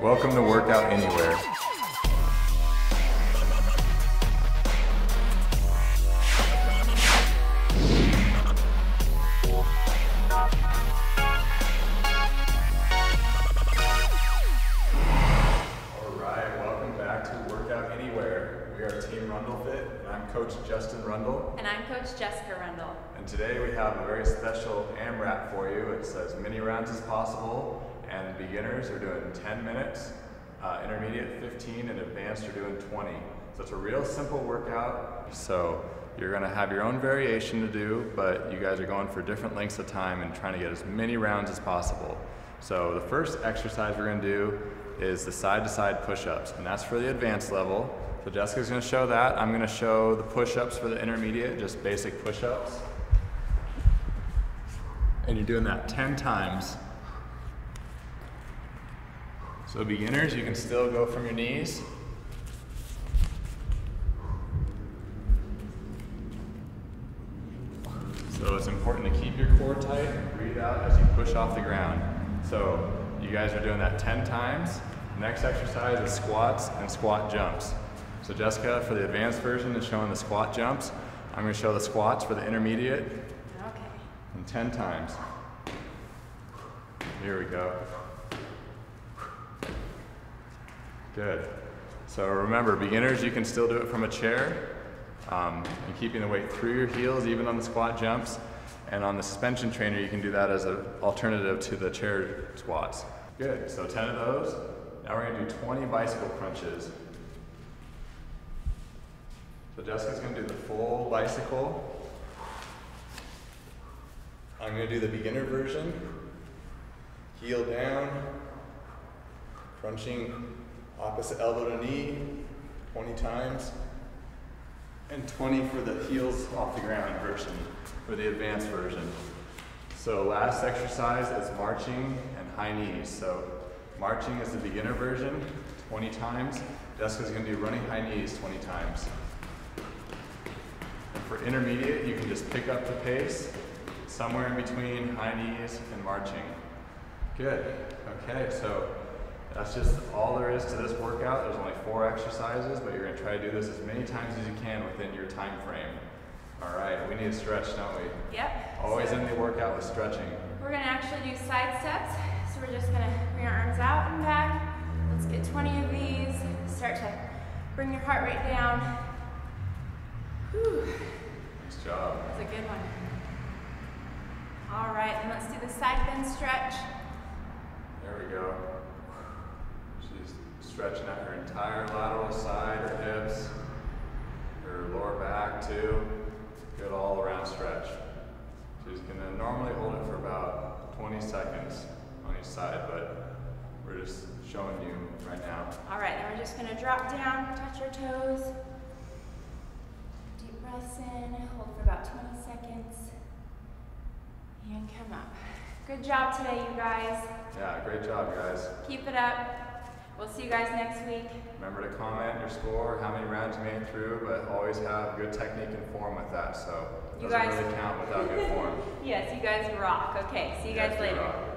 Welcome to Workout Anywhere. Alright, welcome back to Workout Anywhere. We are Team Rundle Fit, and I'm Coach Justin Rundle. And I'm Coach Jessica Rundle. And today we have a very special AMRAP for you. It says many rounds as possible, and beginners are doing 10 minutes, uh, intermediate 15, and advanced are doing 20. So it's a real simple workout. So you're gonna have your own variation to do, but you guys are going for different lengths of time and trying to get as many rounds as possible. So the first exercise we're gonna do is the side-to-side push-ups, and that's for the advanced level. So Jessica's gonna show that. I'm gonna show the push-ups for the intermediate, just basic push-ups. And you're doing that 10 times. So beginners, you can still go from your knees. So it's important to keep your core tight and breathe out as you push off the ground. So you guys are doing that 10 times. Next exercise is squats and squat jumps. So Jessica, for the advanced version, is showing the squat jumps. I'm gonna show the squats for the intermediate Okay. and 10 times. Here we go. Good. So remember, beginners, you can still do it from a chair um, and keeping the weight through your heels, even on the squat jumps. And on the suspension trainer, you can do that as an alternative to the chair squats. Good. So 10 of those. Now we're to do 20 bicycle crunches. So Jessica's to do the full bicycle. I'm going to do the beginner version. Heel down, crunching opposite elbow to knee 20 times, and 20 for the heels off the ground version, for the advanced version. So last exercise is marching and high knees. So marching is the beginner version, 20 times. Jessica's gonna do running high knees 20 times. And for intermediate, you can just pick up the pace somewhere in between high knees and marching. Good. Okay, so that's just all there is to this workout. There's only four exercises, but you're gonna try to do this as many times as you can within your time frame. All right, we need to stretch, don't we? Yep. Always So end the workout with stretching. We're gonna actually do side steps. So we're just gonna bring our arms out and back. Let's get 20 of these. Start to bring your heart rate down. Whew, Nice job. that's a good one. All right, then let's do the side bend stretch. There we go. Stretching out her entire lateral side, her hips, her lower back too. Good all around stretch. She's gonna normally hold it for about 20 seconds on each side, but we're just showing you right now. All right, then we're just gonna drop down, touch your toes. Deep breaths in, hold for about 20 seconds. And come up. Good job today, you guys. Yeah, great job, guys. Keep it up. We'll see you guys next week. Remember to comment your score, how many rounds you made through, but always have good technique and form with that. So it You doesn't guys- really count without good form. Yes, you guys rock. Okay, see you Yes, guys later.